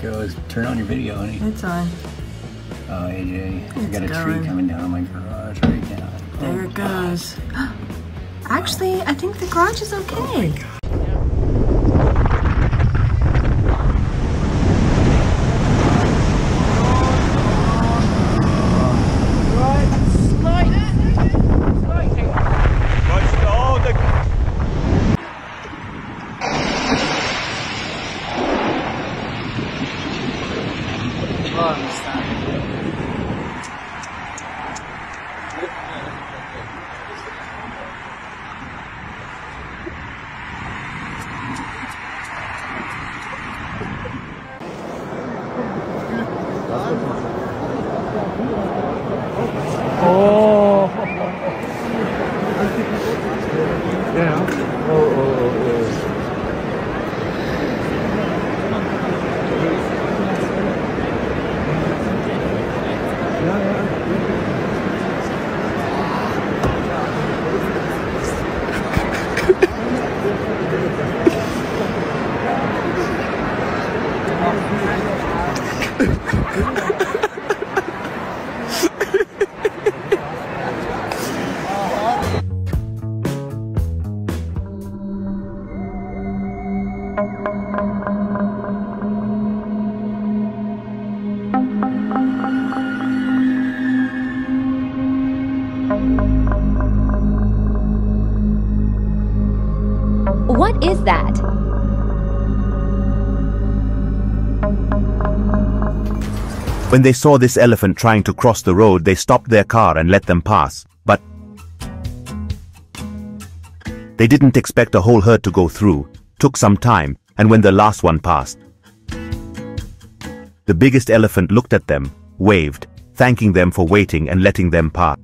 goes. Uh, turn on your video, honey. It's on. Uh, oh, AJ, I got a going. tree coming down my garage right now. There Oh, it goes. Actually, I think the garage is oh okay. What is that? When they saw this elephant trying to cross the road, they stopped their car and let them pass. But they didn't expect a whole herd to go through. Took some time, and when the last one passed, the biggest elephant looked at them, waved, thanking them for waiting and letting them pass.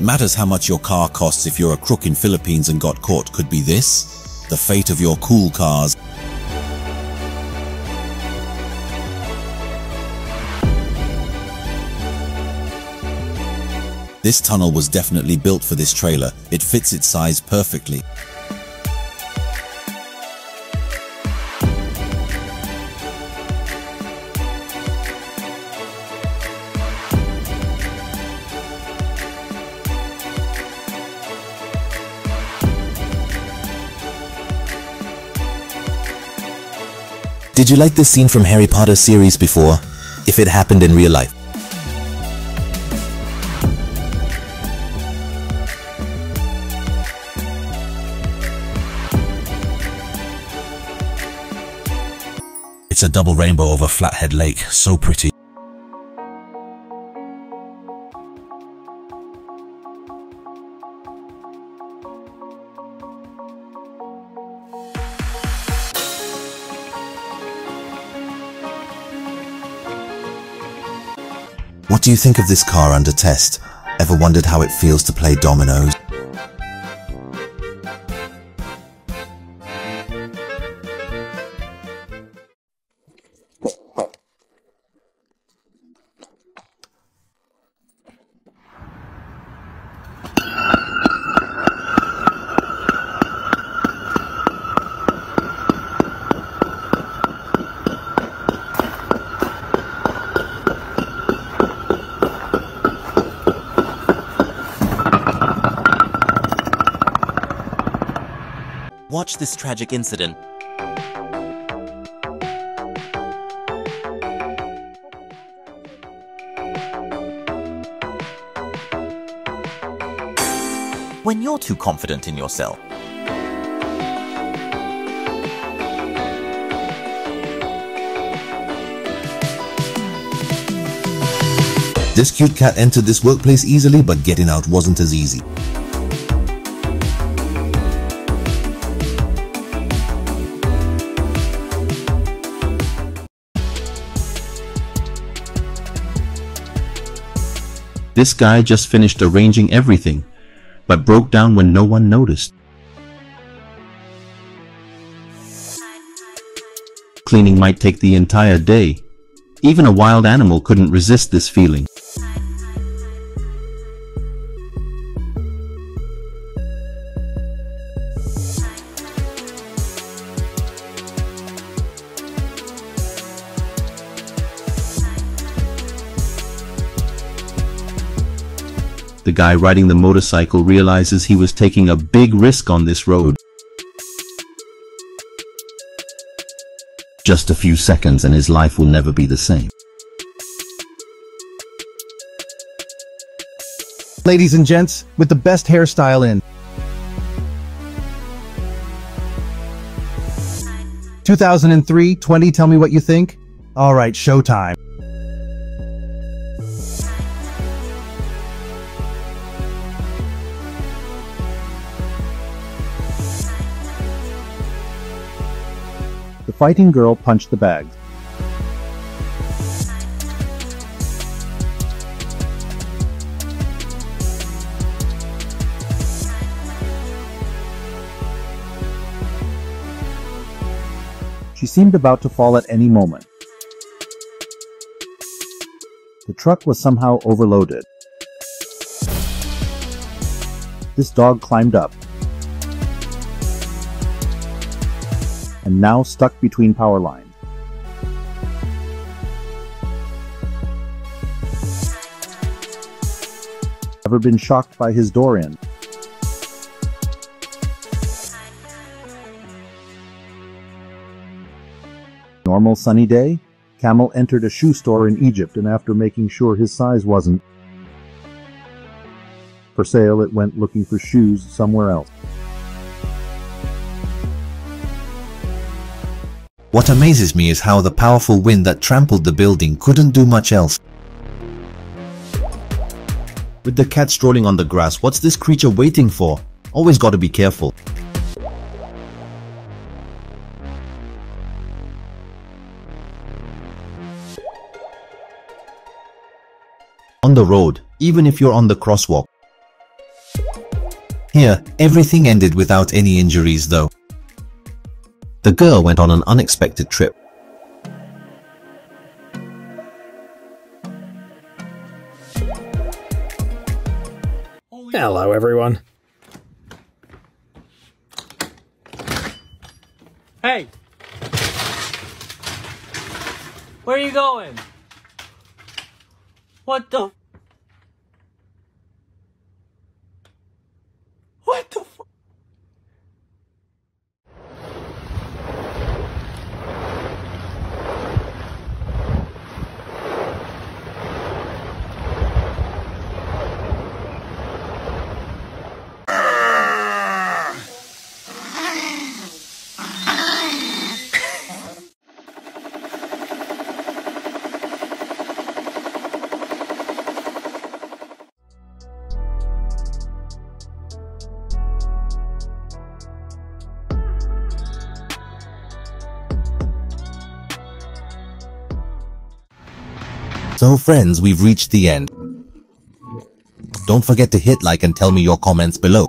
It matters how much your car costs if you're a crook in Philippines and got caught could be this, the fate of your cool cars. This tunnel was definitely built for this trailer. It fits its size perfectly. Did you like this scene from Harry Potter series before? If it happened in real life. It's a double rainbow over Flathead Lake, so pretty. What do you think of this car under test? Ever wondered how it feels to play dominoes? Watch this tragic incident. When you're too confident in yourself, This cute cat entered this workplace easily, but getting out wasn't as easy. This guy just finished arranging everything, but broke down when no one noticed. Cleaning might take the entire day. Even a wild animal couldn't resist this feeling. The guy riding the motorcycle realizes he was taking a big risk on this road. Just a few seconds and his life will never be the same. Ladies and gents, with the best hairstyle in. 2003, 20, tell me what you think? Alright, showtime. Fighting girl punched the bag. She seemed about to fall at any moment. The truck was somehow overloaded. This dog climbed up and now stuck between power lines. Ever been shocked by his door in? Normal sunny day, Camel entered a shoe store in Egypt and after making sure his size wasn't for sale, it went looking for shoes somewhere else. What amazes me is how the powerful wind that trampled the building couldn't do much else. With the cat strolling on the grass, what's this creature waiting for? Always gotta be careful. On the road, even if you're on the crosswalk. Here, everything ended without any injuries though. The girl went on an unexpected trip. Hello, everyone. Hey! Where are you going? What the? So friends, we've reached the end. Don't forget to hit like and tell me your comments below.